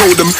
Show them.